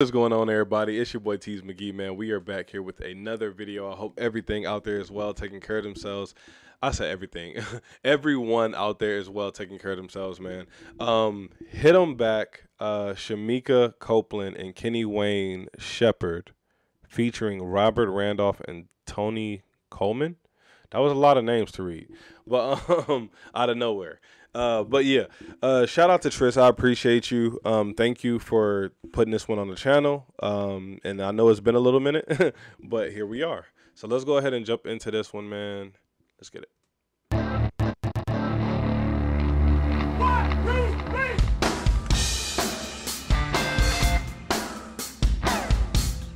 What's going on, everybody? It's your boy Teez McGee, man. We are back here with another video. I hope everything out there is well, taking care of themselves. I said everything. Everyone out there is well taking care of themselves, man. Um, hit them back. Uh, Shemekia Copeland and Kenny Wayne Shepherd, featuring Robert Randolph and Tony Coleman. That was a lot of names to read, but um, out of nowhere. Uh, but yeah, uh, shout out to Tris. I appreciate you. Um, thank you for putting this one on the channel. Um, and I know it's been a little minute, but here we are. So let's go ahead and jump into this one, man. Let's get it.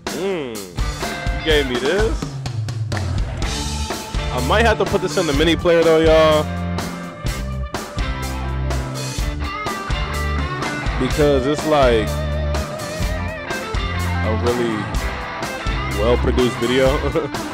Mmm, you gave me this. I might have to put this in the mini player though, y'all. Because it's like a really well produced video.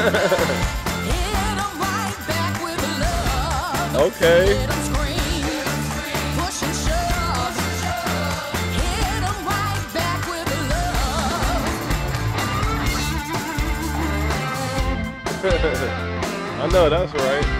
love. I know that's right.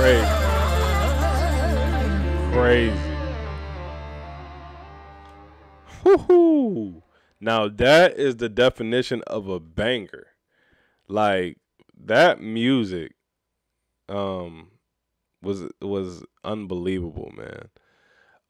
crazy. Crazy. Woohoo! Now that is the definition of a banger. Like that music um was was unbelievable, man.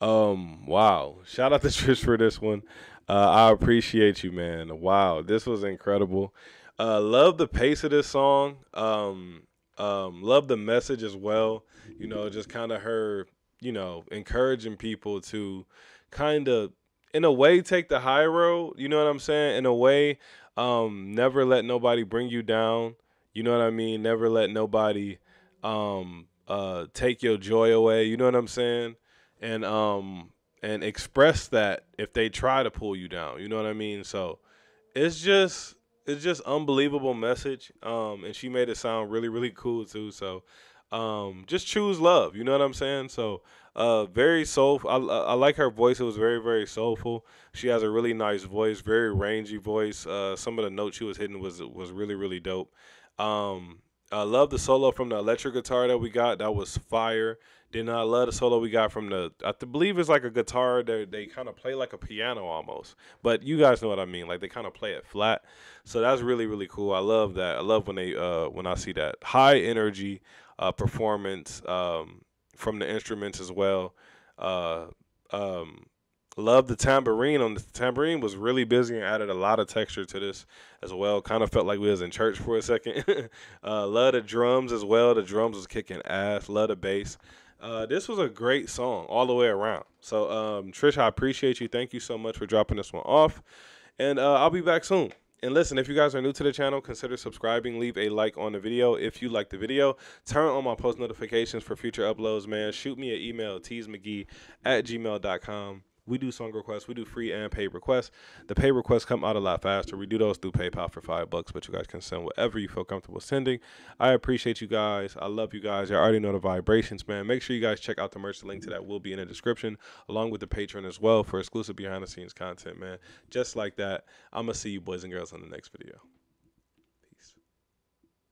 Um wow. Shout out to Trish for this one. Uh, I appreciate you, man. Wow, this was incredible. Uh, love the pace of this song. Um, um, love the message as well. You know, just kind of her, you know, encouraging people to kind of, in a way, take the high road. You know what I'm saying? In a way, um, never let nobody bring you down. You know what I mean? Never let nobody um, uh, take your joy away. You know what I'm saying? And um, and express that if they try to pull you down. You know what I mean? So it's just it's just unbelievable message. Um, and she made it sound really really cool too. So um, just choose love. You know what I'm saying? So uh, very soulful. I, I like her voice. It was very very soulful. She has a really nice voice, very rangy voice. Uh, some of the notes she was hitting was was really really dope. Um, I love the solo from the electric guitar that we got. That was fire. Then I love the solo we got from the I believe it's like a guitar they kind of play like a piano almost. But you guys know what I mean. Like they kind of play it flat. So that's really really cool. I love that. I love when they uh when I see that high energy uh performance um from the instruments as well. Uh um Love the tambourine on the tambourine was really busy and added a lot of texture to this as well. Kind of felt like we was in church for a second. uh, love the drums as well. The drums was kicking ass. Love the bass. Uh, this was a great song all the way around. So um, Trish, I appreciate you. Thank you so much for dropping this one off, and uh, I'll be back soon. And listen, if you guys are new to the channel, consider subscribing. Leave a like on the video if you like the video. Turn on my post notifications for future uploads, man. Shoot me an email, teezmcgee at gmail.com. We do song requests. We do free and paid requests. The paid requests come out a lot faster. We do those through PayPal for five bucks, but you guys can send whatever you feel comfortable sending. I appreciate you guys. I love you guys. You already know the vibrations, man. Make sure you guys check out the merch. The link to that will be in the description, along with the Patreon as well for exclusive behind the scenes content, man. Just like that. I'm gonna see you boys and girls on the next video.